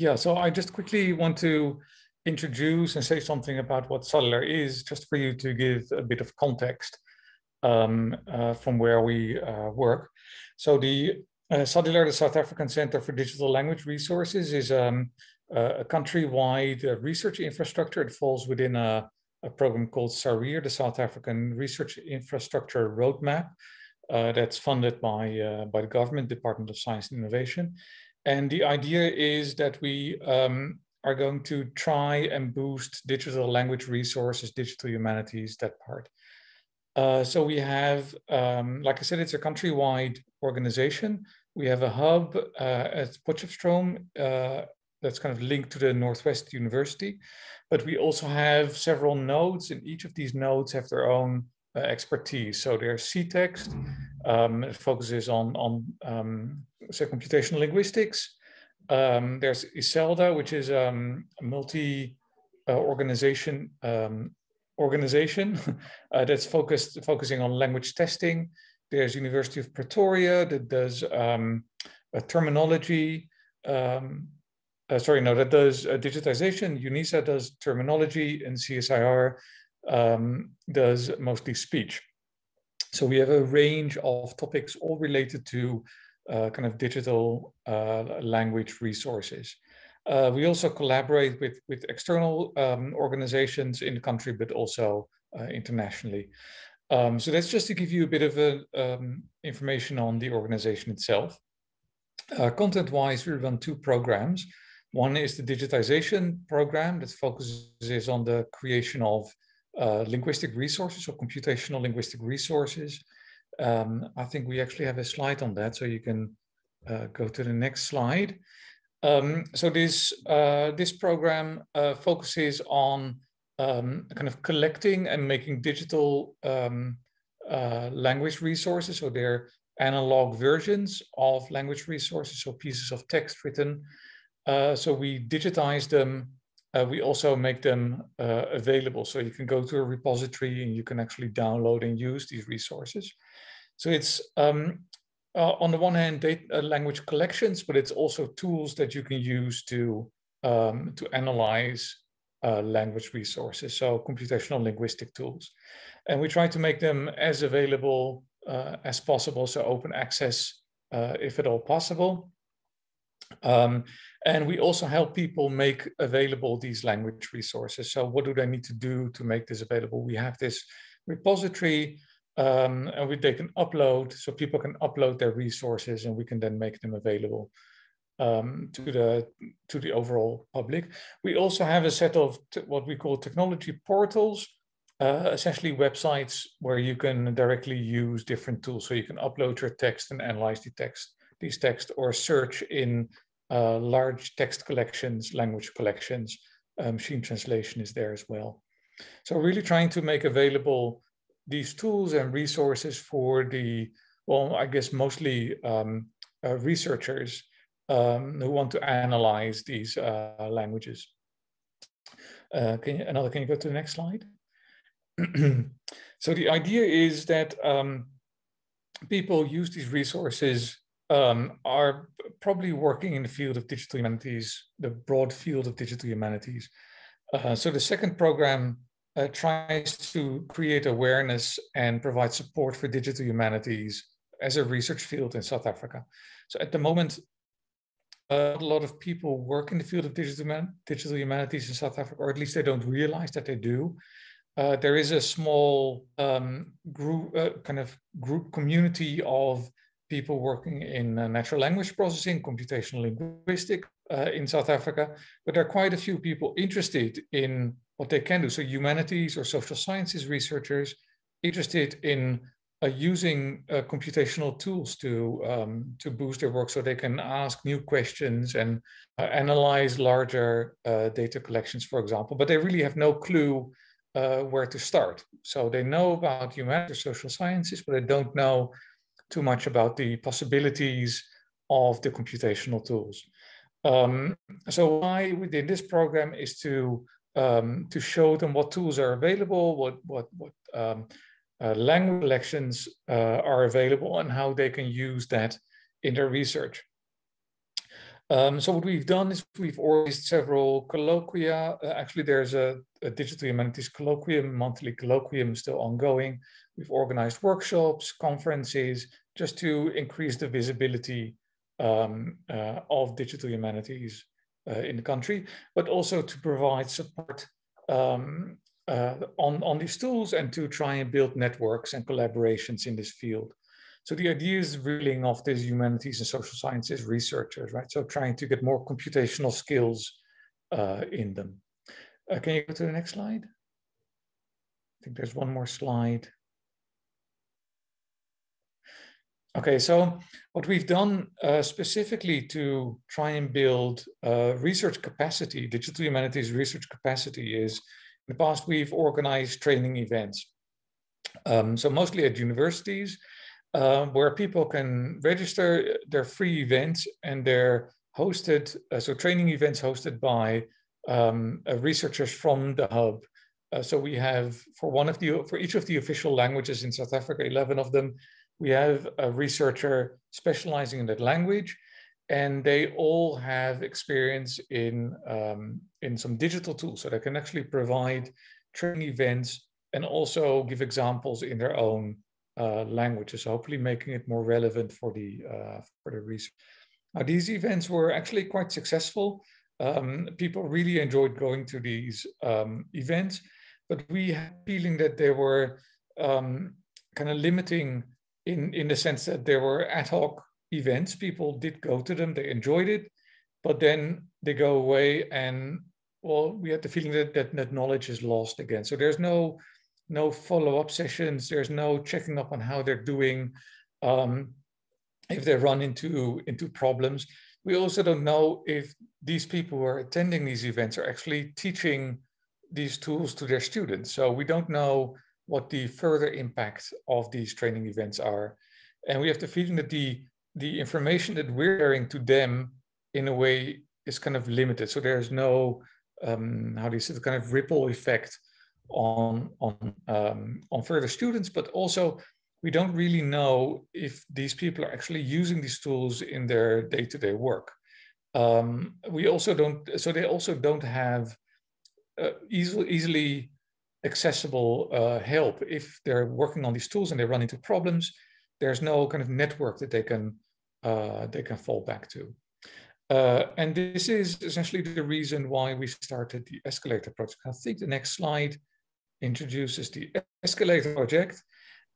Yeah, so I just quickly want to introduce and say something about what SADiLaR is, just for you to give a bit of context um, uh, from where we uh, work. So the uh, SADiLaR, the South African Center for Digital Language Resources, is um, a country-wide uh, research infrastructure. It falls within a, a, program called SARIR, the South African Research Infrastructure Roadmap, uh, that's funded by, uh, by the government, Department of Science and Innovation. And the idea is that we um, are going to try and boost digital language resources, digital humanities, that part. Uh, so we have, um, like I said, it's a countrywide organization. We have a hub uh, at Potchefstroom uh, that's kind of linked to the Northwest University, but we also have several nodes, and each of these nodes have their own uh, expertise. So there's CTEXT, um, it focuses on on um, say computational linguistics. Um, there's ICELDA, which is um, a multi uh, organization um, organization uh, that's focused focusing on language testing. There's University of Pretoria that does um, terminology. Um, uh, sorry, no, that does uh, digitization. UNISA does terminology, and CSIR um, does mostly speech. So we have a range of topics all related to kind of digital uh, language resources. Uh, we also collaborate with, with external um, organizations in the country, but also uh, internationally. Um, so that's just to give you a bit of a, um, information on the organization itself. Uh, Content-wise, we run two programs. One is the digitization program that focuses on the creation of uh, linguistic resources or computational linguistic resources. Um, I think we actually have a slide on that, so you can uh, go to the next slide. Um, so this uh, this program uh, focuses on um, kind of collecting and making digital um, uh, language resources. So they're analog versions of language resources, so pieces of text written. Uh, so we digitize them. Uh, we also make them uh, available. So you can go to a repository and you can actually download and use these resources. So it's um, uh, on the one hand, data, uh, language collections, but it's also tools that you can use to, um, to analyze uh, language resources, so computational linguistic tools. And we try to make them as available uh, as possible, so open access if at all possible. Um, and we also help people make available these language resources. So what do they need to do to make this available? We have this repository um, and we, they can upload, so people can upload their resources and we can then make them available um, to the to the overall public. We also have a set of what we call technology portals, uh, essentially websites where you can directly use different tools. So you can upload your text and analyze the text, these text, or search in uh, large text collections, language collections. Uh, machine translation is there as well. So really trying to make available these tools and resources for the, well, I guess mostly um, uh, researchers um, who want to analyze these uh, languages. Uh, can you, another, can you go to the next slide? so the idea is that um, people use these resources um, are probably working in the field of digital humanities, the broad field of digital humanities. Uh, so the second program uh, tries to create awareness and provide support for digital humanities as a research field in South Africa. So at the moment, uh, a lot of people work in the field of digital, digital humanities in South Africa, or at least they don't realize that they do. Uh, there is a small um, group, uh, kind of group community of people working in uh, natural language processing, computational linguistics uh, in South Africa, but there are quite a few people interested in what they can do. So humanities or social sciences researchers interested in uh, using uh, computational tools to um, to boost their work, so they can ask new questions and uh, analyze larger uh, data collections, for example. But they really have no clue where to start. So they know about humanities or social sciences, but they don't know too much about the possibilities of the computational tools. Um, so why within this program is to um, to show them what tools are available, what what what um, uh, language collections uh, are available, and how they can use that in their research. Um, so what we've done is we've organized several colloquia. Uh, actually, there's a, a, digital humanities colloquium, monthly colloquium still ongoing. We've organized workshops, conferences, just to increase the visibility um, uh, of digital humanities uh, in the country, but also to provide support um, uh, on, on these tools and to try and build networks and collaborations in this field. So the idea is reeling off these humanities and social sciences researchers, right? So trying to get more computational skills uh, in them. Uh, can you go to the next slide? I think there's one more slide. Okay, so what we've done uh, specifically to try and build uh, research capacity, digital humanities research capacity is in the past we've organized training events. Um, so mostly at universities uh, where people can register their free events and they're hosted, uh, so training events hosted by um, uh, researchers from the hub. Uh, so we have for one of the, for each of the official languages in South Africa, 11 of them, we have a researcher specializing in that language, and they all have experience in, um, in some digital tools. So they can actually provide training events and also give examples in their own uh, languages, hopefully making it more relevant for the, uh, for the research. Now, these events were actually quite successful. Um, people really enjoyed going to these um, events, but we had feeling that they were um, kind of limiting in, in the sense that there were ad hoc events. People did go to them, they enjoyed it, but then they go away and well, we had the feeling that, that, that knowledge is lost again. So there's no no follow-up sessions, there's no checking up on how they're doing, um, if they run into, into problems. We also don't know if these people who are attending these events are actually teaching these tools to their students. So we don't know what the further impact of these training events are. And we have the feeling that the, the information that we're sharing to them in a way is kind of limited. So there's no, um, how do you say, the kind of ripple effect on, on, um, on further students, but also we don't really know if these people are actually using these tools in their day-to-day -day work. Um, we also don't, so they also don't have uh, easily, easily accessible uh, help if they're working on these tools and they run into problems. There's no kind of network that they can uh, they can fall back to. Uh, and this is essentially the reason why we started the Escalator project. I think the next slide introduces the Escalator project.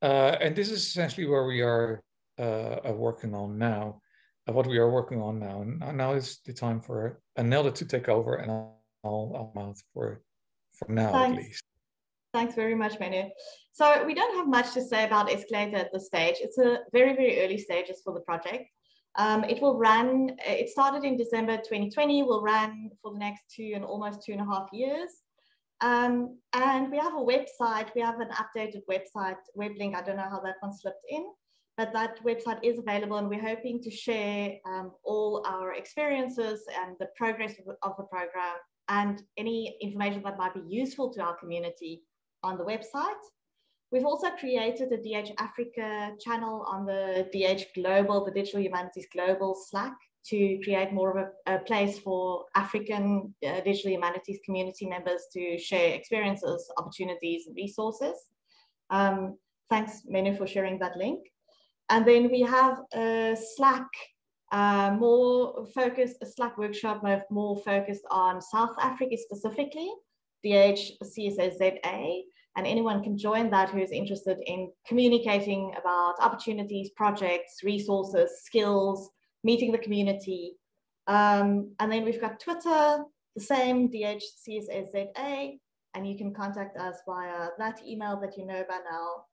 Uh, and this is essentially where we are uh, working on now, uh, what we are working on now. And now is the time for Anelda to take over and I'll, I'll mouth for, for now Thanks. at least. Thanks very much, Menno. So we don't have much to say about Escalator at this stage. It's a very, very early stages for the project. Um, it will run, it started in December 2020, will run for the next two and almost two and a half years. Um, and we have a website, we have an updated website, web link, I don't know how that one slipped in, but that website is available and we're hoping to share um, all our experiences and the progress of the, of the program and any information that might be useful to our community on the website. We've also created a DH Africa channel on the DH Global, the Digital Humanities Global Slack to create more of a, a place for African uh, digital humanities community members to share experiences, opportunities, and resources. Um, thanks, Menno, for sharing that link. And then we have a Slack, uh, more focused, a Slack workshop more focused on South Africa specifically, DH CSAZA, and anyone can join that who is interested in communicating about opportunities, projects, resources, skills, meeting the community. Um, and then we've got Twitter, the same, DHCSAZA, and you can contact us via that email that you know by now.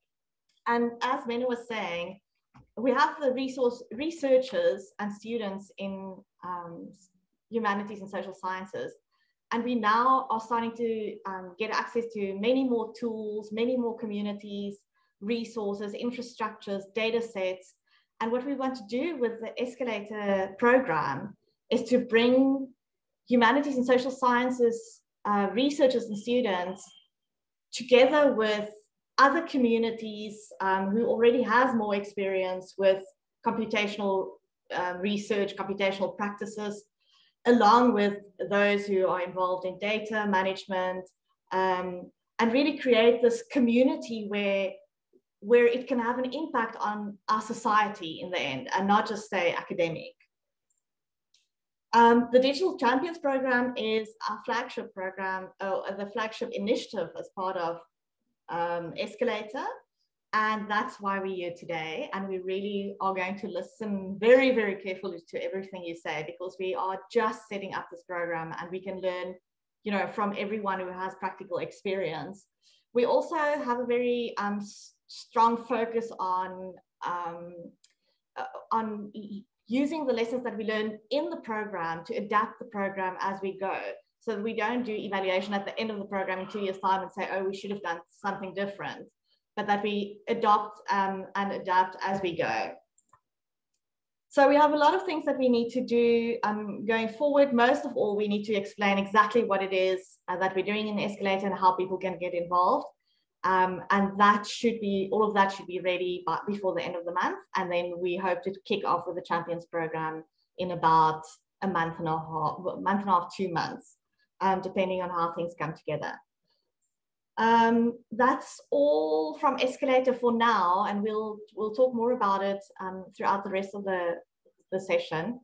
And as Menno was saying, we have the resource researchers and students in um, humanities and social sciences and we now are starting to um, get access to many more tools, many more communities, resources, infrastructures, data sets. And what we want to do with the Escalator program is to bring humanities and social sciences uh, researchers and students together with other communities um, who already have more experience with computational uh, research, computational practices, along with those who are involved in data management, um, and really create this community where where it can have an impact on our society in the end and not just stay academic. Um, the Digital Champions Program is our flagship program, oh, the flagship initiative as part of um, Escalator. And that's why we're here today. And we really are going to listen very, very carefully to everything you say because we are just setting up this program and we can learn, you know, from everyone who has practical experience. We also have a very um, strong focus on um, uh, on using the lessons that we learn in the program to adapt the program as we go. So that we don't do evaluation at the end of the program in two years time and say, oh, we should have done something different, but that we adopt um, and adapt as we go. So we have a lot of things that we need to do um, going forward. Most of all, we need to explain exactly what it is uh, that we're doing in the escalator and how people can get involved. Um, and that should be, all of that should be ready by, before the end of the month. And then we hope to kick off with the Champions program in about a month and a half, month and a half, two months, um, depending on how things come together. Um, that's all from Escalator for now, and we'll we'll talk more about it um, throughout the rest of the, the session.